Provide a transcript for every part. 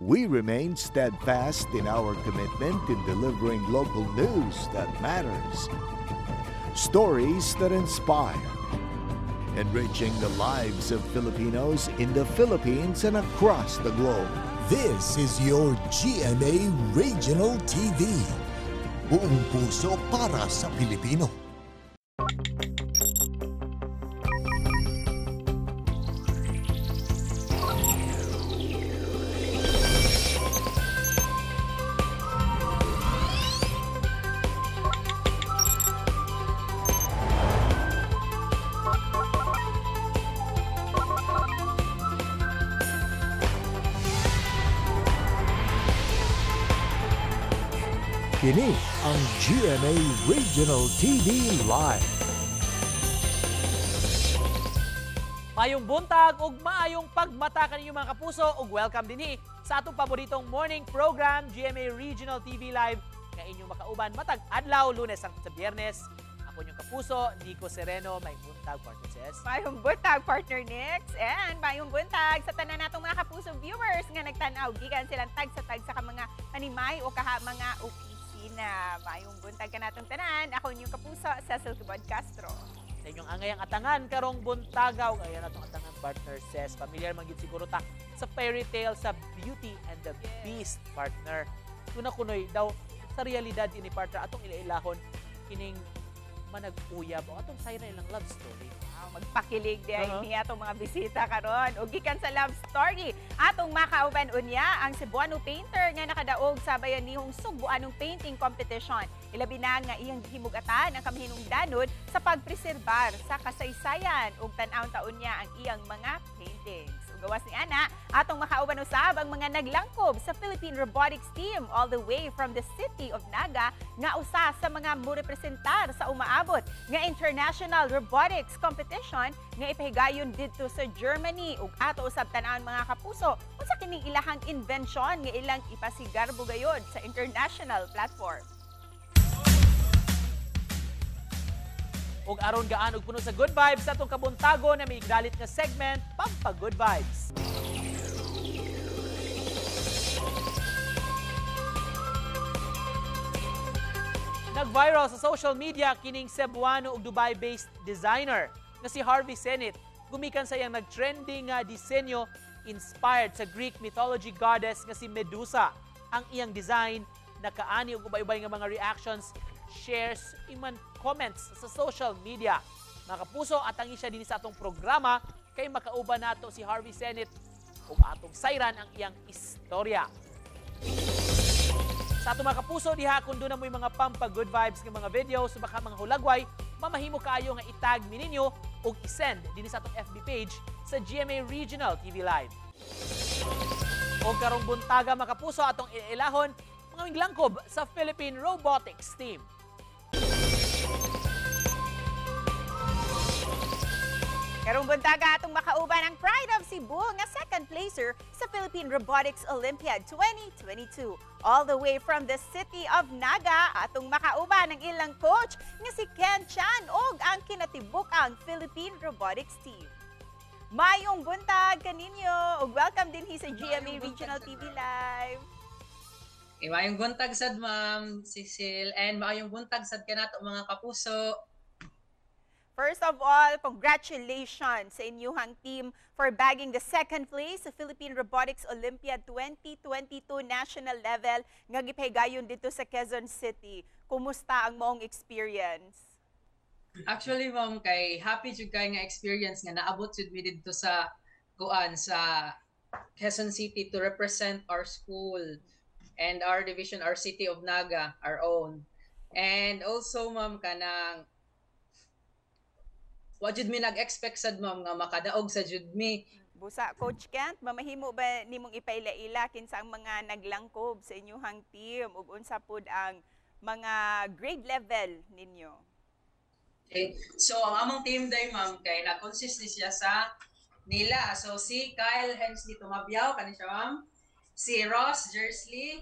We remain steadfast in our commitment in delivering local news that matters, stories that inspire, enriching the lives of Filipinos in the Philippines and across the globe. This is your GMA Regional TV. Buong puso para sa Pilipino. Kini ang GMA Regional TV Live. Mayong buntag ug maayong pagmata kaninyo mga kapuso ug welcome dinhi sa atong paboritong morning program GMA Regional TV Live nga inyong makauban matag adlaw Lunes hangtod sa Biyernes. Ako inyong kapuso, Nico Sereno, may buntag partner sis. Mayong buntag, partner Nix. And mayong buntag sa tanan natong mga kapuso viewers nga nagtanaw gikan silang tag sa tag sa mga panimay o kaha mga opisina. Mayong buntag ka natong tanan. Ako inyong kapuso, Cecil Cubad Castro. Sa inyong angayang atangan karong buntagaw ngayon atong atangan partner says familiar gyud siguro ta sa fairy tale sa Beauty and the Yes. Beast partner. Tuna kunoy daw sa realidad ini partner atong ilailahon kining manag-uyab o atong sayra ilang love story. Wow, magpakilig di ay Uh-huh. niya atong mga bisita karon. Ug gikan sa love story, atong makauban unya ang Cebuano painter nga nakadaog sa bayanihong Subuanong painting competition. Ilabi na nga iyang gihimugatan ang kamahinungdanon sa pagpreserbar sa kasaysayan ug tan-awon taon niya ang iyang mga paintings. Gawas ni ana, atong makauban usab ang mga naglangkob sa Philippine Robotics Team all the way from the city of Naga nga usa sa mga murepresentar sa umaabot nga International Robotics Competition nga ipahigayon didto sa Germany ug ato usab tan-awon mga kapuso unsa kining ilahang invention nga ilang ipasigarbo gayod sa international platform. Ug aron gaan og puno sa good vibes sa atong kabuntago na may igdalit nga segment Pampa Good Vibes. Nag-viral sa social media kining Cebuano ug Dubai-based designer nga si Harvey Senit. Gumikan sa iyang nag-trending nga disenyo inspired sa Greek mythology goddess nga si Medusa. Ang iyang design nakaani og ubay-ubay nga mga reactions, shares, iman comments sa social media. Mga kapuso, atangi siya din sa atong programa kay makauban nato si Harvey Senit ug atong sayran ang iyang istorya. Sa atong mga kapuso, diha kung doon na mo yung mga pampa good vibes ng mga videos, baka mga hulagway, mamahimo kayo nga itag mi ninyo o isend din sa atong FB page sa GMA Regional TV Live. O karong buntaga mga kapuso, atong ilahon mga miglangkob sa Philippine Robotics Team. Karong buntaga atong makauban ang Pride of Cebu nga second placer sa Philippine Robotics Olympiad 2022. All the way from the city of Naga, atong makauban ang ilang coach nga si Ken Chan ug ang kinatibuk-ang Philippine Robotics Team. Mayong buntag kaninyo ug welcome din hi sa GMA Regional TV Live. Okay, maayong buntag sad ma'am Cecil and maayong buntag sad kanato mga kapuso. First of all, congratulations sa inyuhang team for bagging the second place sa Philippine Robotics Olympiad 2022 national level nga gipahigayon dito sa Quezon City. Kumusta ang moong experience? Actually ma'am kay happy jud kay nga experience nga naabot jud mi didto sa kuan sa Quezon City to represent our school and our division our city of Naga our own. And also ma'am kanang wa jud mi nag-expect sad ma'am nga makadaog sa jud mi Busa, Coach Kent, mamahimo ba nimong ipaila-ila kinsa ang mga naglangkob sa inyuhang team ug unsa pud ang mga grade level ninyo? Okay. So, ang among team day, ma'am, kay nag-consist ni siya sa nila. So, si Kyle Hensley Tumabyaw, kani siya, ma'am. Si Ross Jersley,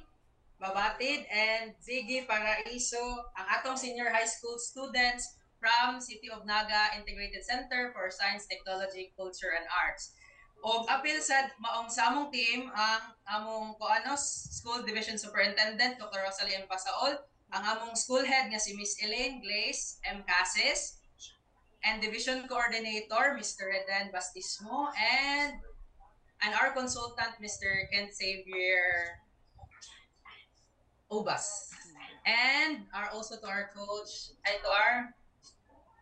Babatid, and Ziggy Paraiso, ang atong senior high school students from City of Naga Integrated Center for Science, Technology, Culture, and Arts. Og apil sa maong sa among team ang among kuano School Division Superintendent Dr. Rosalie M. Pasaol, ang among school head nga si Miss Elaine Glaze M. Cases, and Division Coordinator Mr. Redan Bastismo, and and our consultant Mr. Kent Xavier Obas. And our also to our coach, ay to our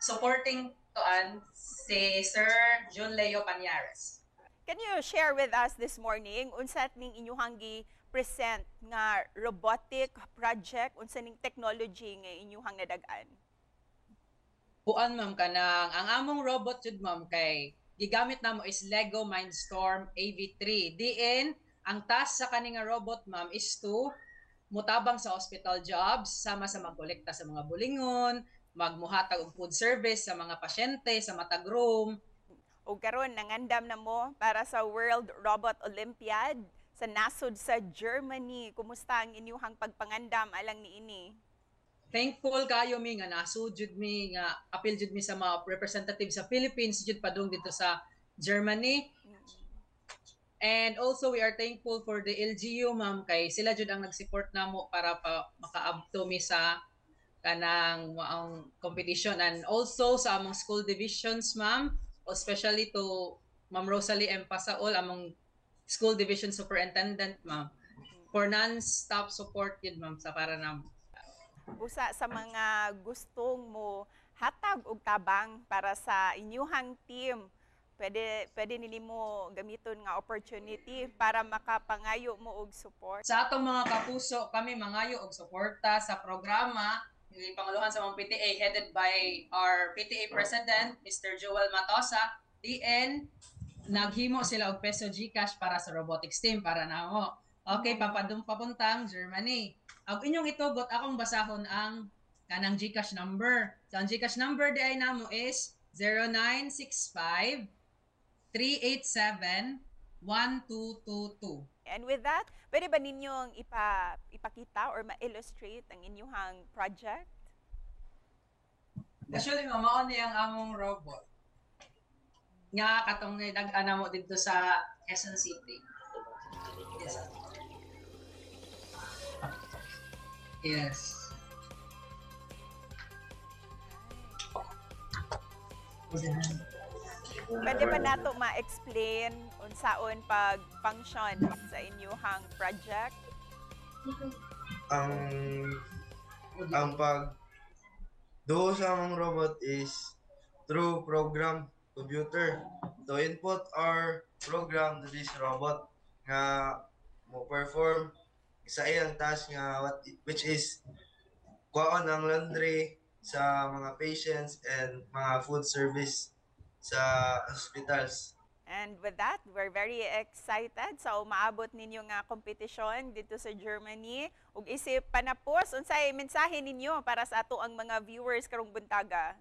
supporting toan si Sir Jun Leo Panyares. Can you share with us this morning unsa ning inyuhang gi present nga robotic project unsa ning technology nga inyuhang nadag-an? Puan ma'am kanang ang among robot jud ma'am kay gigamit namo is Lego Mindstorm AV3. Diin ang task sa kani nga robot ma'am is to mutabang sa hospital jobs sama sa magkolekta sa mga bulingon, magmuhatag og food service sa mga pasyente sa matag room, O karon nangandam na mo para sa World Robot Olympiad sa nasod sa Germany. Kumusta ang inyuhang pagpangandam alang niini? thankful kayo mi nga nasud jud mi nga appeal jud mi sa mga representative sa Philippines jud padung dito sa Germany and also we are thankful for the LGU ma'am kay sila jud ang nag-support namo para pa makaabto mi sa kanang ang competition and also sa among school divisions ma'am especially to Ma'am Rosalie M. Pasaol among school division superintendent ma'am for non-stop support yun ma'am sa para namo Usa sa mga gustong mo hatag og tabang para sa inyuhang team. Pwede pwede nili mo gamiton nga opportunity para makapangayo mo og support. Sa atong mga kapuso, kami mangayo og suporta sa programa ni Panguluhan sa mga PTA headed by our PTA President, Mr. Joel Matosa. DN, naghimo sila og peso Gcash para sa robotics team para namo. Okay, papadung papuntang Germany. Ang inyong itugot, akong basahon ang kanang Gcash number. So, ang Gcash number di ay namo is 0965 387 1222. And with that, pwede ba ninyong ipa, ipakita or ma-illustrate ang inyuhang project? Actually, mamaon niya ang among robot. Nga katong nag-ana mo dito sa Quezon City. Yes. Yes. Pwede ba nato ma-explain unsaon pag function sa inyuhang project? ang ang pag do sa among robot is through program computer to input our program to this robot nga mo perform sa iyang task nga what which is kuhaon ang laundry sa mga patients and mga food service sa hospitals And with that, we're very excited sa umaabot ninyo nga kompetisyon dito sa Germany. Ug isip panapos, unsay mensahe ninyo para sa ato ang mga viewers karong buntaga?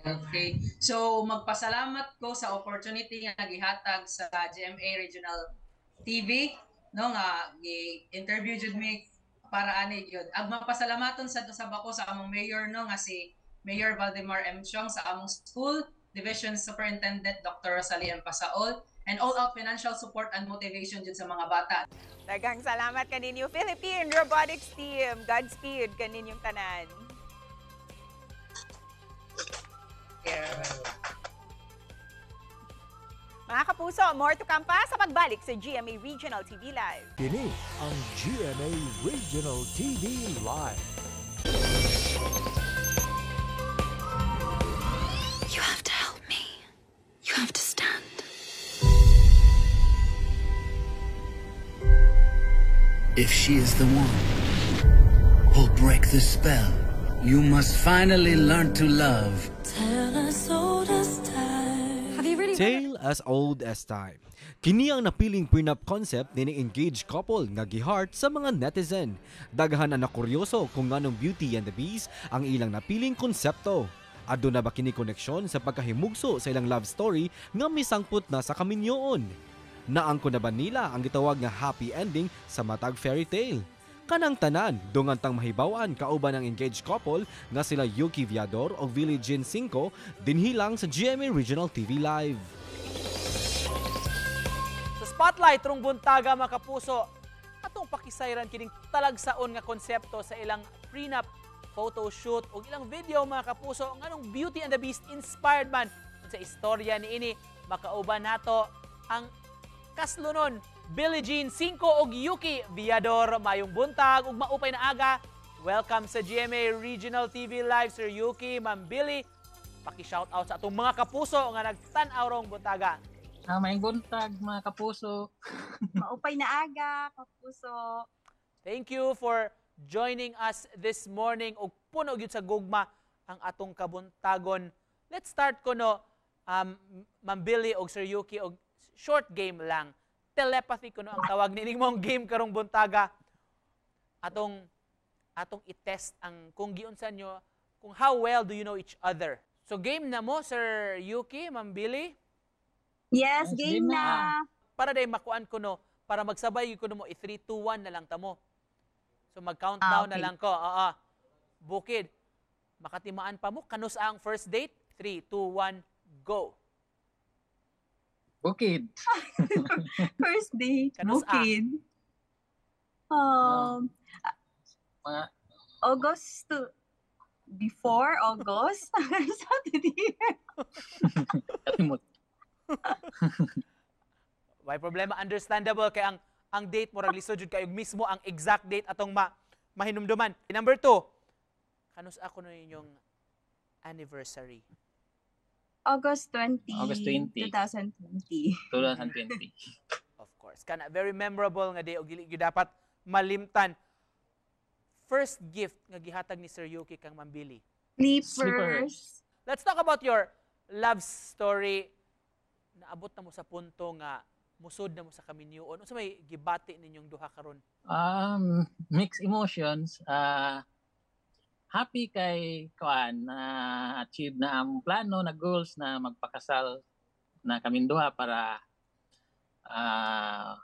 Okay. So, magpasalamat ko sa opportunity nga gihatag sa GMA Regional TV no nga gi-interview jud mi para ani yun. Ag mapasalamaton sa sa bako sa among mayor no nga si Mayor Valdemar M. Chong sa among school Division Superintendent Dr. Rosalie M. Pasaol and all-out financial support and motivation jud sa mga bata. Daghang salamat kaninyo Philippine Robotics Team. Godspeed kaninyong tanan. Mga kapuso, more to come pa sa pagbalik sa GMA Regional TV Live. Kini ang GMA Regional TV Live. If she is the one who'll break the spell, you must finally learn to love. Tell us old as time. Have you really Tale as old as time. Kini ang napiling prenup concept ni engaged couple nga gihart sa mga netizen. Daghan na nakuryoso kung nganong Beauty and the Beast ang ilang napiling konsepto. Ado na ba kini koneksyon sa pagkahimugso sa ilang love story nga misangput na sa kaminyoon? Na ba nila ang gitawag nga happy ending sa matag fairy tale? Kanang tanan, dungantang mahibawan kauban ng engaged couple nga sila Yuki Viador o Billie Jean 5 dinhilang sa GMA Regional TV Live. spotlight rong buntaga mga kapuso. Atong pakisayran kining talagsaon nga konsepto sa ilang prenup photo shoot o ilang video mga kapuso nganong Beauty and the Beast inspired man sa istorya ni ini makauban nato ang kaslunon Billie Jean 5 og Yuki Viador mayong buntag ug maupay na aga Welcome sa GMA Regional TV Live Sir Yuki Ma'am Billie paki-shoutout sa atong mga kapuso nga nagtan-aw rong buntaga Ah, may buntag mga kapuso. Maupay na aga, kapuso. Thank you for joining us this morning ug puno gyud sa gugma ang atong kabuntagon. Let's start ko no um, Ma'am Billy og Sir Yuki og short game lang. Telepathy ko no ang tawag ni mong game karong buntaga. Atong atong i-test ang kung giunsa nyo kung how well do you know each other. So game na mo Sir Yuki, Ma'am Billy. Yes, game game na. para day makuan ko no, para magsabay ko no mo, i-3, 2, 1 na lang tamo. So mag-countdown Ah, okay. na lang ko. Oo. Bukid. Makatimaan pa mo. Kanus ang first date? 3, 2, 1, go. Bukid. First day, Kanus bukid. Um, Mga August to before August. Saturday. kalimot. Why problema? Understandable. Kaya ang ang date mo, ragliso jud kayo mismo ang exact date atong ma mahinumduman. Number two, kanus ako no inyong anniversary. August 20, August 20. 2020. 2020. Of course. Kana very memorable nga day og dili gyud dapat malimtan. First gift nga gihatag ni Sir Yuki kang Mambili. Sleepers. Let's talk about your love story. Naabot na mo sa punto nga musod na mo sa kaminyuon. Unsa may gibati ninyong duha karon? Um, mixed emotions. Ah, happy kay kuan na achieve na ang plano na goals na magpakasal na kaming duha para ah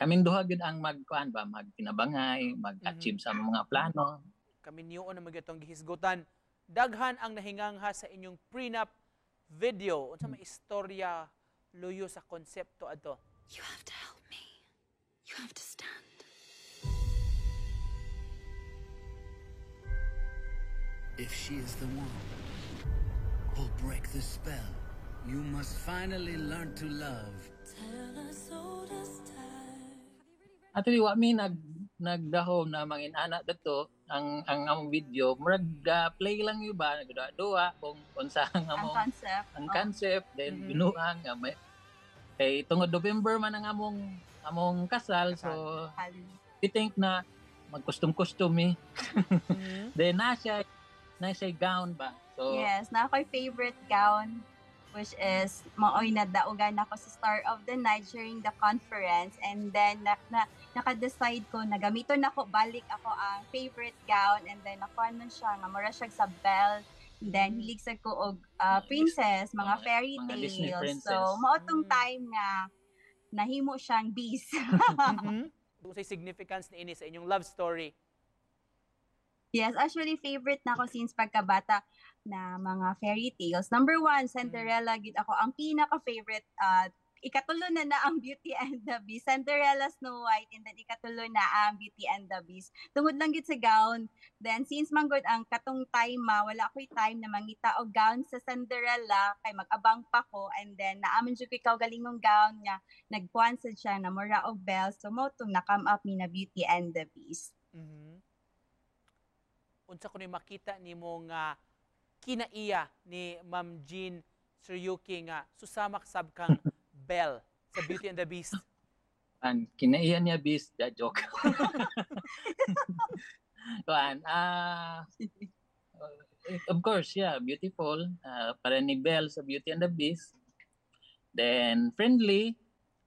kaming duha gyud ang magkuan ba magtinabangay, mag-achieve sa mga plano. Kaminyuon na magyatong gihisgutan. Daghan ang nahingangha sa inyong prenup video. Unsa may istorya luyo sa konsepto ato? You have to help me. You have to stand. If she is the one who'll break the spell, you must finally learn to love. Actually, wa mi nag nagdahom na mangin anak dito ang ang among video murag ah, play lang yung ba nagduwa kung unsa ang Ang among concept. ang Oh. concept then Mhm. binuang nga may kay tungod November man ang among among kasal so we think na mag-custom-custom eh. then na siya na siya gown ba so Yes, na ako'y favorite gown which is maoy na daugan ako sa Star of the Night during the conference and then na, na naka-decide ko na gamiton ako balik ako ang favorite gown and then ako ano siya nga mura siya sa bell and then hilig sa ko og ah, princess mga Mga- fairy mga tales princess. so maotong Mm. time nga nahimo siyang beast Mhm. Unsay significance ni ini sa inyong love story? Yes, actually favorite na ako since pagkabata na mga fairy tales. Number one, Cinderella gid ako ang pinaka-favorite uh, ikatulo na na ang Beauty and the Beast. Cinderella, Snow White, and then ikatulo na ang Beauty and the Beast. Tungod lang gid sa gown. Then since manggod ang katong time ma, wala ko'y time na mangita og gown sa Cinderella kay mag-abang pa ko and then naaman jud ko ikaw galingong gown nga nagkuan sad siya na mura og bells. So mo tong na-come up mi na Beauty and the Beast. Mhm. Unsa ko ni makita nimo nga kinaiya ni Ma'am Jean Sir Yuki nga susamak sab kang Belle sa Beauty and the Beast. ang kinaiyan niya beast that joke Kuan, ah of course, yeah, beautiful. Uh, para ni Belle sa Beauty and the Beast. Then, friendly.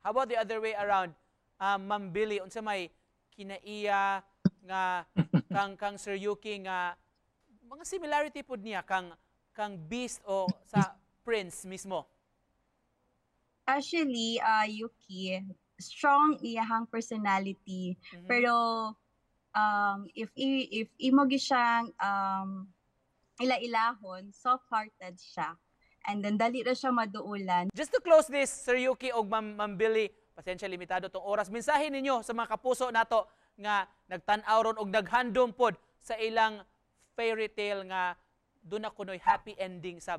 How about the other way around? Um, Ma'am Billy, unsa may kinaiya nga kang kang Sir Yuki nga mga similarity pud niya kang kang Beast o sa Prince mismo. Actually, uh, Yuki, strong iyahang personality. Mhm. Pero um, if i- if imo gi siyang um, ila-ilahon, soft-hearted siya. And then dali ra siya maduulan. Just to close this, Sir Yuki o Ma'am, Ma'am Billy, pasensya limitado tong oras. Mensahe ninyo sa mga kapuso nato nga nagtan-aw ron og naghandom pod sa ilang fairy tale nga doon na kunoy happy ending sa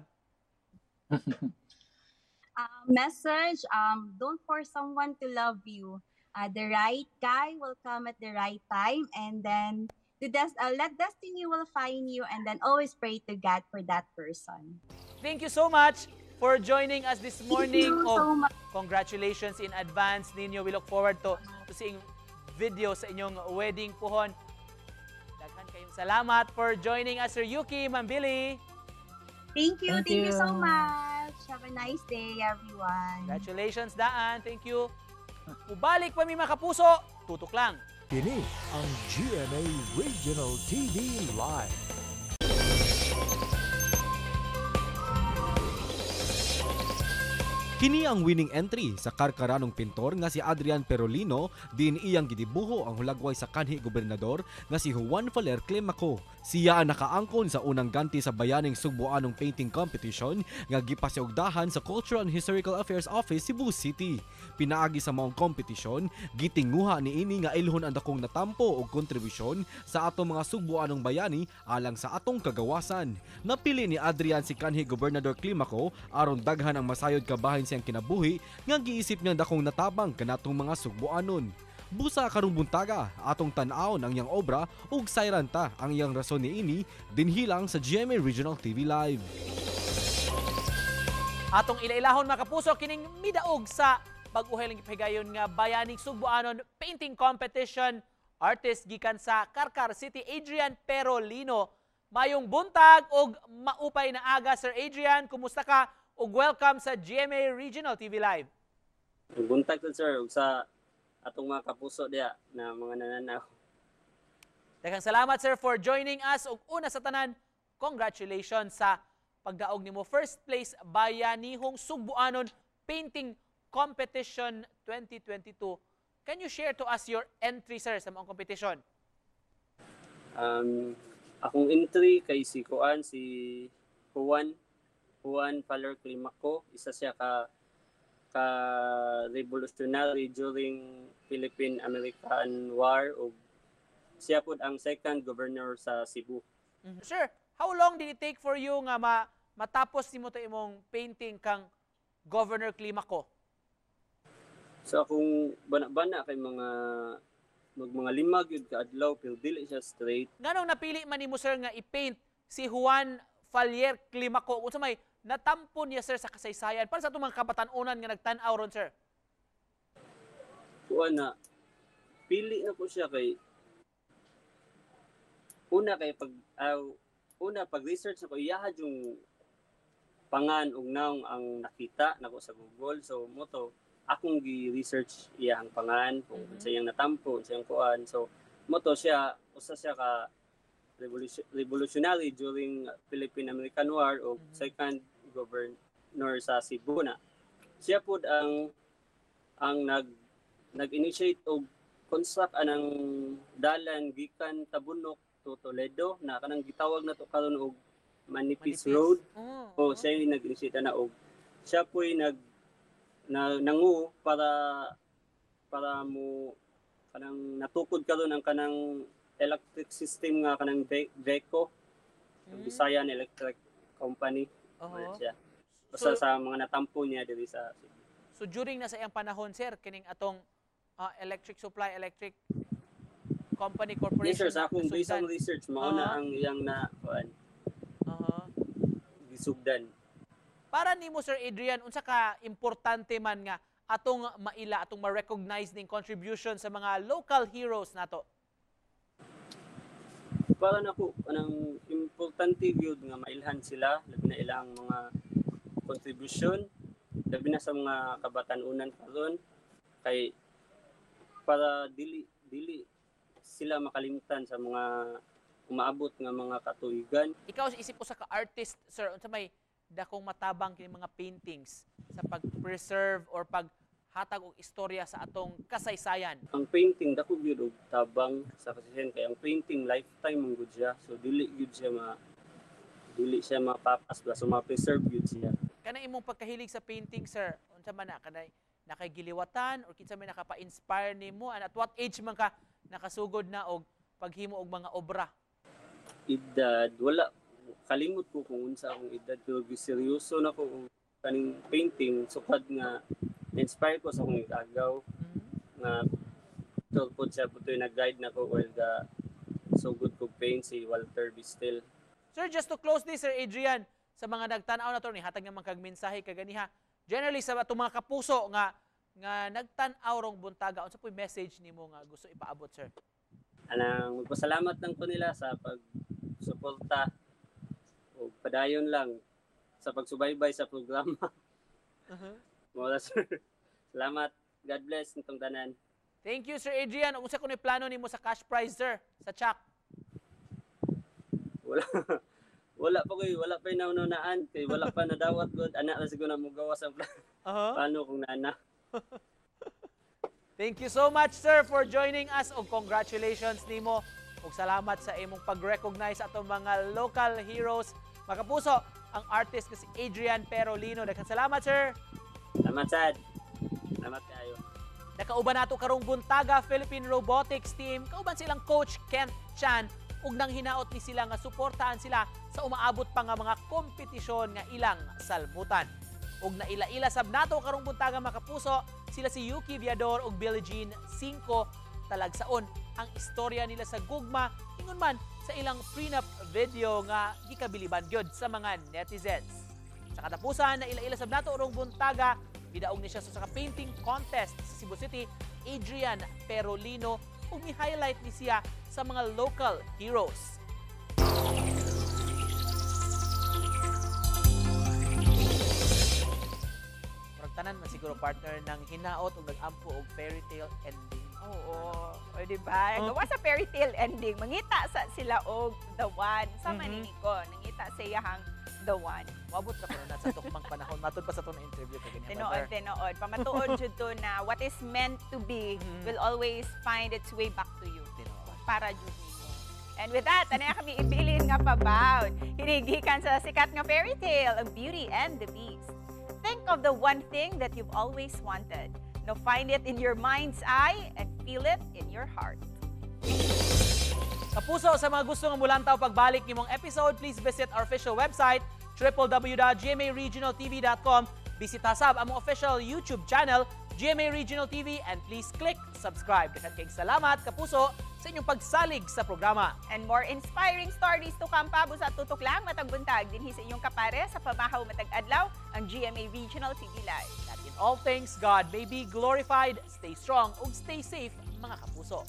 uh, message um, don't force someone to love you uh, the right guy will come at the right time and then the des- uh, let destiny will find you and then always pray to god for that person Thank you so much for joining us this morning. you Og so much. congratulations in advance ninyo. We look forward to, to seeing video sa inyong wedding puhon. Daghan kayong salamat for joining us, Sir Yuki Mambili. thank you Thank thank, you so you. much have a nice day everyone Congratulations, Daan. Thank you. Ubalik pa mi mga kapuso. Tutok lang. Kini ang GMA Regional TV Live. Kini ang winning entry sa karkaranong pintor nga si Adrian Perolino din iyang gidibuho ang hulagway sa kanhi gobernador nga si Juan Faler Clemaco. Siya ang nakaangkon sa unang ganti sa bayaning Sugboanong painting competition nga gipasiugdahan sa Cultural and Historical Affairs Office Cebu City. Pinaagi sa maong kompetisyon, gitinguha ni ini nga ilhon ang dakong natampo og kontribusyon sa atong mga Sugboanong bayani alang sa atong kagawasan. Napili ni Adrian si kanhi Gobernador Climaco aron daghan ang masayod kabahin siyang kinabuhi nga giisip niya dakong natabang kanatong mga Sugboanon. Busa karong buntaga, atong tan-awon ang iyang obra ug sayranta ang iyang rason ni ini dinhilang sa GMA Regional TV Live. Atong ilailahon mga kapuso kining midaog sa pag-uhay lang gipahigayon nga bayaning Sugboanon painting competition artist gikan sa Karkar City Adrian Perolino. Mayong buntag og maupay na aga Sir Adrian, kumusta ka? Ug welcome sa GMA Regional TV Live. Buntag to sir sa atong mga kapuso diya na mga nananaw. Daghang salamat sir for joining us ug una sa tanan, congratulations sa pagdaog nimo first place Bayanihong Sugbuanon Painting Competition 2022. Can you share to us your entry sir sa mga competition? Um, akong entry kay si Kuan si Juan Juan Faller Climaco, isa siya ka ka revolutionary during Philippine-American War ug siya pud ang second governor sa Cebu. Mhm. Sir, how long did it take for you nga ma matapos nimo to imong painting kang Governor Climaco? So akong bana-bana kay mga mag mga limag yun ka adlaw pero dili siya straight. Nganong napili man nimo sir nga i-paint si Juan Falier Climaco unsa may natampo niya sir sa kasaysayan para sa atong mga kabatan-unan nga nagtan-aw ron sir? Kuan na pili na ko siya kay una kay pag aw una pag research ako iyahad yung pangan ug naong ang nakita nako sa Google so mo to akong gi-research iyang pangan kung Mhm. mm iyang natampo sa iyang kuan so mo to siya usa siya ka revolution, revolutionary during Philippine-American War o Mhm. second governor sa Cebu na siya pud ang ang nag nag-initiate og construct anang dalan gikan Tabunok to Toledo na kanang gitawag na to karon og Manipis, Road. Oh, O siya yung nag-initiate na og siya po nag na nangu para para mo kanang natukod karon ang kanang electric system nga kanang Beco Mm. Visayan Electric Company Oo. Ano siya So, basta sa mga natampo niya diri sa so during na sa iyang panahon sir kining atong ah, electric supply electric company corporation Yes sir, sa akong based on research mao Aha. na ang iyang na kuan Aha. gisugdan. Para nimo Sir Adrian, unsa ka importante man nga atong maila, atong ma-recognize ning contribution sa mga local heroes nato? Para nako anang importante gyud nga mailhan sila labi na ilang mga contribution labi na sa mga kabatan-unan karon kay para dili dili sila makalimtan sa mga umaabot nga mga katuigan. Ikaw isip ko sa ka artist sir, unsa may dakong matabang kini mga paintings sa pag-preserve or paghatag og istorya sa atong kasaysayan. ang painting dako gyud og tabang sa kasihan kay ang painting lifetime man gud siya. So dili gyud siya ma dili siya mapapas ba. So ma-preserve gyud siya. Kana imong pagkahilig sa painting sir, unsa man na? Kanay nakagiliwatan? Or kinsa may nakapa-inspire nimo? And at what age man ka nakasugod na og paghimo og mga obra? edad? Wala. Kalimot ko kung unsa akong edad. Pero seryoso na ko kaning painting. Sukad nga inspire ko sa akong agaw nga tulpod siya putoy nag-guide na ko while ga so good ko paint si Walter Bistel Sir, just to close this, Sir Adrian, sa mga nagtanaw na to, ni hatag naman kag mensahe kaganiha. Generally sa atong mga kapuso nga nga nagtan-aw rong buntaga, unsa po'y message nimo nga gusto ipaabot, sir? anang magpasalamat lang ko nila sa pag suporta o padayon lang sa pagsubaybay sa programa Wala sir. Salamat. God bless nitong tanan. Thank you, Sir Adrian. Unsa kuno plano nimo sa cash prize, sir? Sa Chak? Wala wala pa koy wala pa naunaan kay wala pa nadawat gud anak na siguro na mo gawas ang plan. Uh-huh. Paano kung nana? Thank you so much, sir, for joining us. Og congratulations nimo. Og salamat sa imong pag-recognize atong mga local heroes. Makapuso, ang artist nga si Adrian Perolino. Daghang salamat, sir. Salamat sad. Salamat kayo. Nakauban nato karong buntaga Philippine Robotics Team. Kauban silang coach Kent Chan ug nang hinaot ni sila nga suportahan sila sa umaabot pa nga mga kompetisyon nga ilang salmutan. Ug naila-ila sab nato karong buntaga makapuso sila si Yuki Viador ug Billie Jean 5 talagsaon ang istorya nila sa gugma ingon man sa ilang prenup video nga gikabiliban gyud sa mga netizens. Sa katapusan na ila-ila sab nato urong buntaga Bidaog ni siya sa saka painting contest sa Cebu City, Adrian Perolino, ug mi-highlight ni siya sa mga local heroes. Murag tanan man siguro partner ng hinaot ug nag-ampo og fairy tale ending. Oo. O, di ba? Oh. Gawa sa fairy tale ending. Mangita sa sila og the one. Sa Mhm. manini ko. Nangita sa iyahang the one. Wabot ka pa na sa tukmang panahon. Matud pa sa to na interview kay ganyan. Tinood, tinood. Pamatuod jud to na what is meant to be will always find its way back to you. Para jud. And with that, ano na kami ibilin nga pabaw. Hinigikan sa sikat nga fairy tale, ang Beauty and the Beast. Think of the one thing that you've always wanted. Now find it in your mind's eye and feel it in your heart. Kapuso, sa mga gusto ng mulantaw pagbalik nimong episode, please visit our official website, www.gmaregionaltv.com. Bisita sab among official YouTube channel, GMA Regional TV, and please click subscribe. Daghang kayong salamat, kapuso, sa inyong pagsalig sa programa. And more inspiring stories to come pa sa tutok lang matag buntag dinhi sa inyong kapare sa pamahaw matag adlaw ang GMA Regional TV Live. That in all things, God may be glorified. Stay strong ug stay safe, mga kapuso.